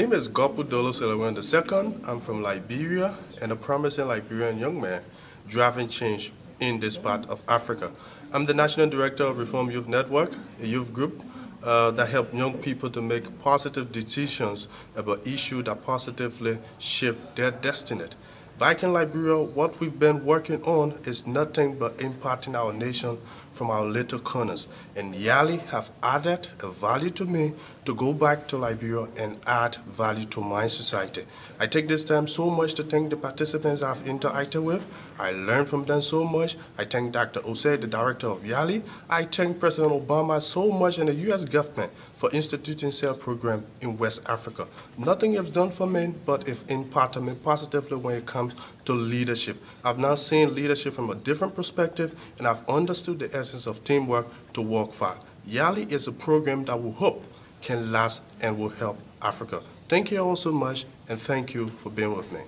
name is Gopu Dolo Seleweyan II. I'm from Liberia and a promising Liberian young man driving change in this part of Africa. I'm the National Director of Reform Youth Network, a youth group uh, that help young people to make positive decisions about issues that positively shape their destiny. Back in Liberia, what we've been working on is nothing but impacting our nation from our little corners. And Yali have added a value to me to go back to Liberia and add value to my society. I take this time so much to thank the participants I've interacted with. I learned from them so much. I thank Dr. Osei, the director of Yali. I thank President Obama so much and the U.S. government for instituting cell program in West Africa. Nothing is done for me, but if impacted me positively when it comes to leadership. I've now seen leadership from a different perspective, and I've understood the essence of teamwork to work far. YALI is a program that we hope can last and will help Africa. Thank you all so much, and thank you for being with me.